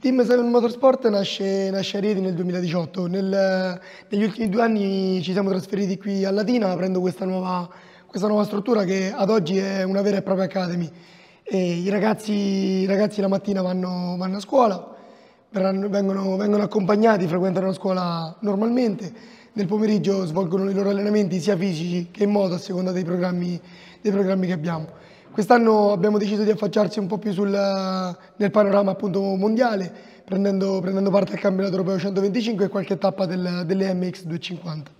team Seven Motorsport nasce, nasce a Rieti nel 2018. Nel, negli ultimi due anni ci siamo trasferiti qui a Latina aprendo questa nuova, questa nuova struttura che ad oggi è una vera e propria academy. E I ragazzi, i ragazzi la mattina vanno, vanno a scuola, verranno, vengono, vengono accompagnati, frequentano la scuola normalmente, nel pomeriggio svolgono i loro allenamenti sia fisici che in moto a seconda dei programmi, dei programmi che abbiamo. Quest'anno abbiamo deciso di affacciarsi un po' più sul, nel panorama appunto mondiale, prendendo, prendendo, parte al campionato europeo 125 e qualche tappa del, delle MX 250.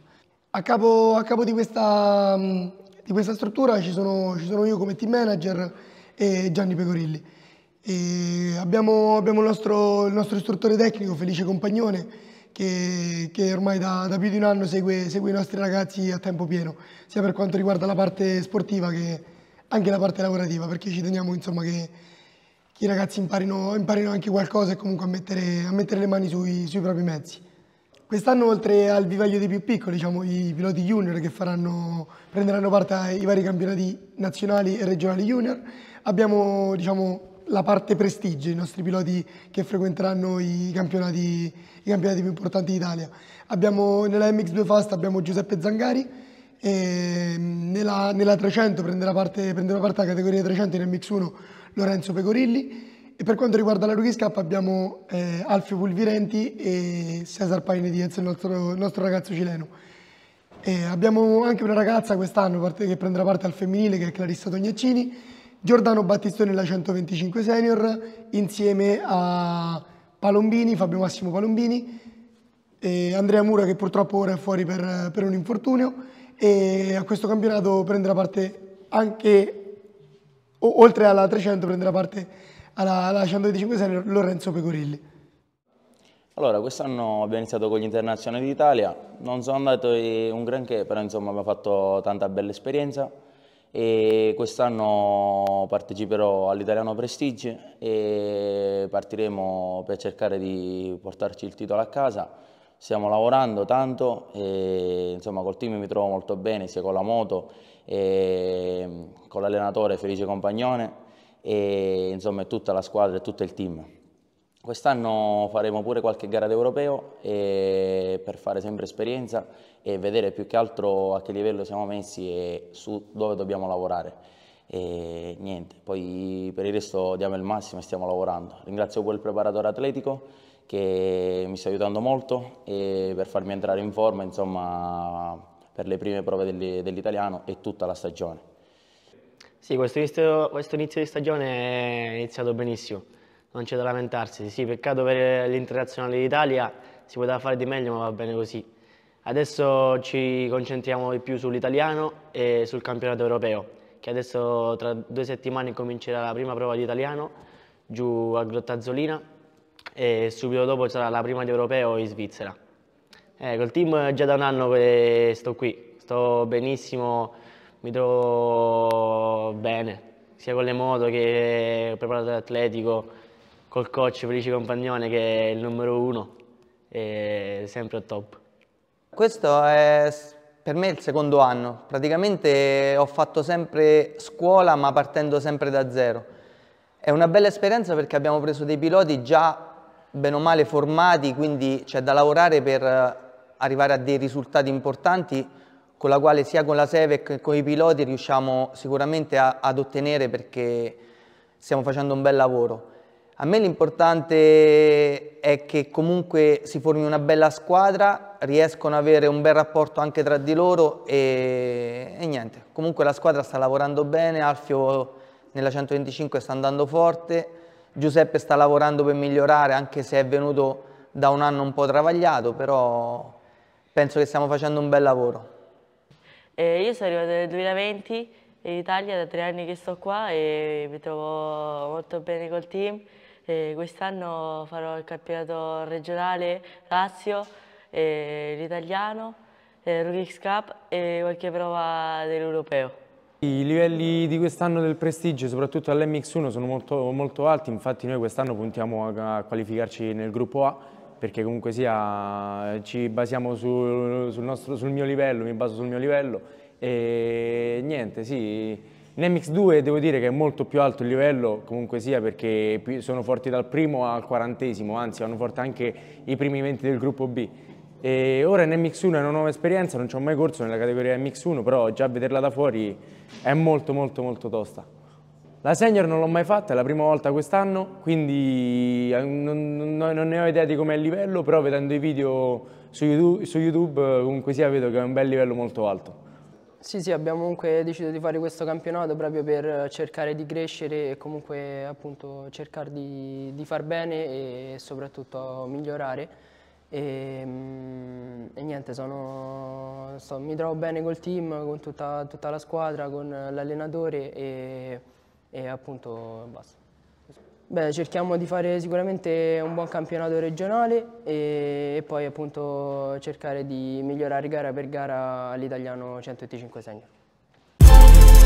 A capo, a capo di, questa, di, questa, struttura ci sono, ci sono, io come team manager e Gianni Pecorilli. E abbiamo, abbiamo il, nostro, il, nostro, istruttore tecnico Felice Compagnone che, che ormai da, da, più di un anno segue, segue i nostri ragazzi a tempo pieno, sia per quanto riguarda la parte sportiva che anche la parte lavorativa, perché ci teniamo insomma, che, che, i ragazzi imparino, imparino, anche qualcosa e comunque a mettere, a mettere le mani sui, sui, propri mezzi. Quest'anno oltre al vivaglio dei più piccoli, diciamo, i piloti junior che faranno, prenderanno parte ai vari campionati nazionali e regionali junior, abbiamo diciamo, la parte prestigio, i nostri piloti che frequenteranno i campionati, i campionati più importanti d'Italia. Abbiamo nella MX2 Fast abbiamo Giuseppe Zangari, nella, nella 300 prenderà parte, prenderà parte alla categoria 300 in MX1 Lorenzo Pecorilli. E per quanto riguarda la Rookies Cup abbiamo eh, Alfio Pulvirenti e Cesar Paine Diaz, il nostro, il nostro ragazzo cileno. E abbiamo anche una ragazza quest'anno che prenderà parte al femminile che è Clarissa Tognaccini, Giordano Battistone nella 125 senior insieme a Palombini, Fabio Massimo Palombini, e Andrea Mura che purtroppo ora è fuori per, per un infortunio e a questo campionato prenderà parte anche, oltre alla 300, prenderà parte alla, alla 125 senior Lorenzo Pecorilli. Allora, quest'anno abbiamo iniziato con gli internazionali d'Italia, non sono andato un granché, però insomma abbiamo fatto tanta bella esperienza. E quest'anno parteciperò all'Italiano Prestige e partiremo per cercare di portarci il titolo a casa stiamo lavorando tanto e insomma col team mi trovo molto bene sia con la moto e con l'allenatore Felice Compagnone e insomma tutta la squadra e tutto il team. Quest'anno faremo pure qualche gara d'europeo per fare sempre esperienza e vedere più che altro a che livello siamo messi e su dove dobbiamo lavorare. E niente, poi per il resto diamo il massimo e stiamo lavorando. Ringrazio pure il preparatore atletico che mi sta aiutando molto per farmi entrare in forma insomma, per le prime prove dell'italiano e tutta la stagione. Sì, questo inizio, questo inizio, di stagione è iniziato benissimo, non c'è da lamentarsi. Sì, peccato per l'internazionale d'Italia, si poteva fare di meglio ma va bene così. Adesso ci concentriamo di più sull'italiano e sul campionato europeo, che adesso tra due settimane comincerà la prima prova di italiano giù a Grottazzolina e subito dopo sarà la prima di europeo in Svizzera. Eh, col team già da un anno che sto qui, sto benissimo, mi trovo bene, sia con le moto che il preparatore atletico, col coach Felice Compagnone che è il numero uno, è sempre al top. Questo è per me il secondo anno, praticamente ho fatto sempre scuola ma partendo sempre da zero. È una bella esperienza perché abbiamo preso dei piloti già bene o male formati, quindi c'è da lavorare per eh, arrivare a dei risultati importanti con la quale sia con la Sevec che con i piloti riusciamo sicuramente a, ad ottenere perché stiamo facendo un bel lavoro. A me l'importante è che comunque si formi una bella squadra, riescono ad avere un bel rapporto anche tra di loro e, e niente, comunque la squadra sta lavorando bene, Alfio nella 125 sta andando forte, Giuseppe sta lavorando per migliorare anche se è venuto da un anno un po' travagliato, però penso che stiamo facendo un bel lavoro. Eh, io sono arrivata nel 2020 in Italia, da tre anni che sto qua e mi trovo molto bene col team. Quest'anno farò il campionato regionale Lazio, l'italiano, il Rookies Cup e qualche prova dell'europeo. I livelli di quest'anno del Prestige, soprattutto all'MX1, sono molto, molto, alti, infatti noi quest'anno puntiamo a, qualificarci nel gruppo A perché comunque sia ci basiamo sul, sul, nostro, sul mio livello, mi baso sul mio livello e niente, sì, In MX2 devo dire che è molto più alto il livello, comunque sia perché sono forti dal primo al quarantesimo, anzi hanno forti anche i primi 20 del gruppo B. E ora in MX1 è una nuova esperienza, non ci ho mai corso nella categoria MX1, però già vederla da fuori è molto molto molto tosta. La senior non l'ho mai fatta, è la prima volta quest'anno, quindi eh, non, non, non, ne ho idea di com'è il livello, però vedendo i video su YouTube, su YouTube comunque sia vedo che è un bel livello molto alto. Sì, sì, abbiamo comunque deciso di fare questo campionato proprio per cercare di crescere e comunque appunto cercare di, di far bene e soprattutto migliorare. E, e niente, sono, so, mi trovo bene col team, con tutta, tutta la squadra, con l'allenatore e, e appunto basta. Beh, cerchiamo di fare sicuramente un buon campionato regionale e, e poi appunto cercare di migliorare gara per gara l'italiano 185 segno.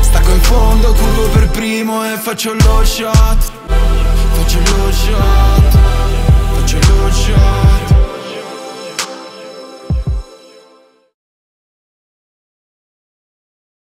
Stacco in fondo, curvo per primo e faccio lo shot, faccio lo shot, faccio lo shot.